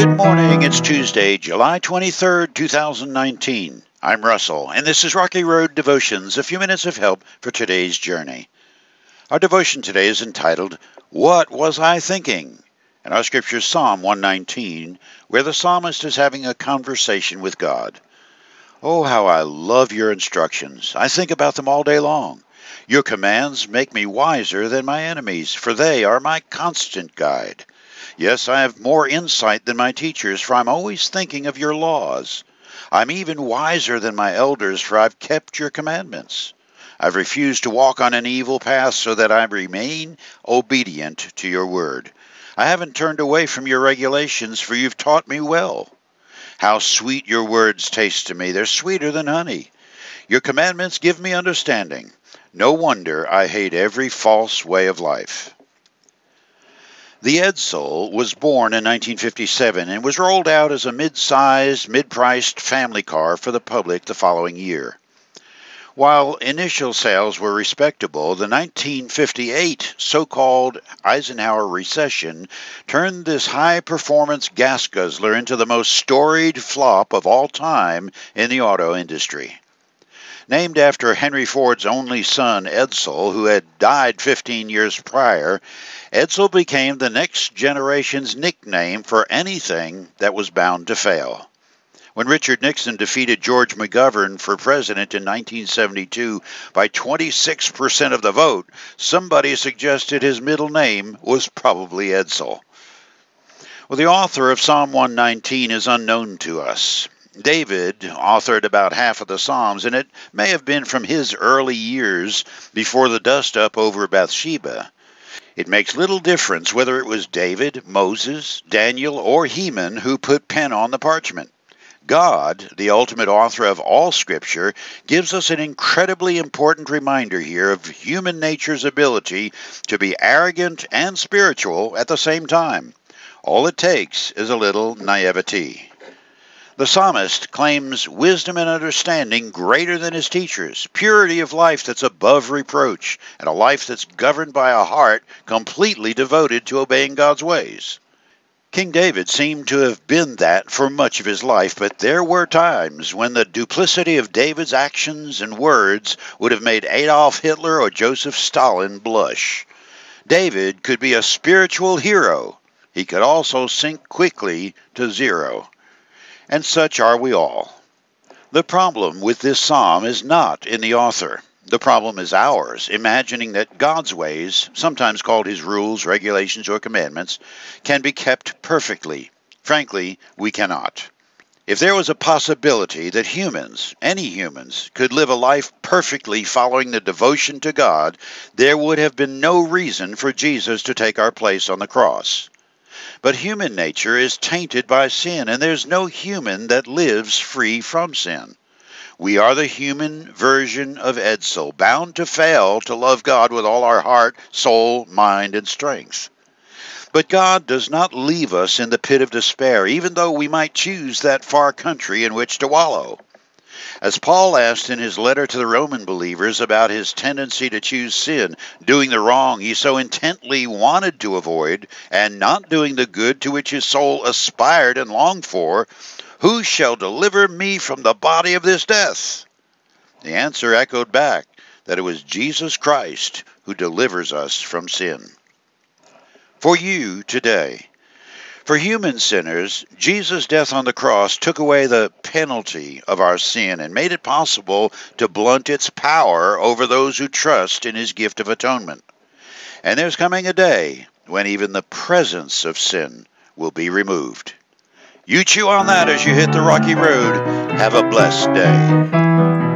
Good morning. It's Tuesday, July 23rd, 2019. I'm Russell, and this is Rocky Road Devotions, a few minutes of help for today's journey. Our devotion today is entitled, What Was I Thinking? And our scripture is Psalm 119, where the psalmist is having a conversation with God. Oh, how I love your instructions. I think about them all day long. Your commands make me wiser than my enemies, for they are my constant guide. Yes, I have more insight than my teachers, for I'm always thinking of your laws. I'm even wiser than my elders, for I've kept your commandments. I've refused to walk on an evil path so that I remain obedient to your word. I haven't turned away from your regulations, for you've taught me well. How sweet your words taste to me. They're sweeter than honey. Your commandments give me understanding. No wonder I hate every false way of life. The Edsel was born in 1957 and was rolled out as a mid-sized, mid-priced family car for the public the following year. While initial sales were respectable, the 1958 so-called Eisenhower recession turned this high-performance gas guzzler into the most storied flop of all time in the auto industry. Named after Henry Ford's only son, Edsel, who had died 15 years prior, Edsel became the next generation's nickname for anything that was bound to fail. When Richard Nixon defeated George McGovern for president in 1972 by 26% of the vote, somebody suggested his middle name was probably Edsel. Well, the author of Psalm 119 is unknown to us. David authored about half of the Psalms, and it may have been from his early years before the dust up over Bathsheba. It makes little difference whether it was David, Moses, Daniel, or Heman who put pen on the parchment. God, the ultimate author of all Scripture, gives us an incredibly important reminder here of human nature's ability to be arrogant and spiritual at the same time. All it takes is a little naivety. The psalmist claims wisdom and understanding greater than his teachers, purity of life that's above reproach, and a life that's governed by a heart completely devoted to obeying God's ways. King David seemed to have been that for much of his life, but there were times when the duplicity of David's actions and words would have made Adolf Hitler or Joseph Stalin blush. David could be a spiritual hero. He could also sink quickly to zero and such are we all. The problem with this psalm is not in the author. The problem is ours, imagining that God's ways, sometimes called his rules, regulations, or commandments, can be kept perfectly. Frankly, we cannot. If there was a possibility that humans, any humans, could live a life perfectly following the devotion to God, there would have been no reason for Jesus to take our place on the cross. But human nature is tainted by sin, and there's no human that lives free from sin. We are the human version of Edsel, bound to fail to love God with all our heart, soul, mind, and strength. But God does not leave us in the pit of despair, even though we might choose that far country in which to wallow. As Paul asked in his letter to the Roman believers about his tendency to choose sin, doing the wrong he so intently wanted to avoid, and not doing the good to which his soul aspired and longed for, who shall deliver me from the body of this death? The answer echoed back that it was Jesus Christ who delivers us from sin. For you today, for human sinners, Jesus' death on the cross took away the penalty of our sin and made it possible to blunt its power over those who trust in his gift of atonement. And there's coming a day when even the presence of sin will be removed. You chew on that as you hit the rocky road. Have a blessed day.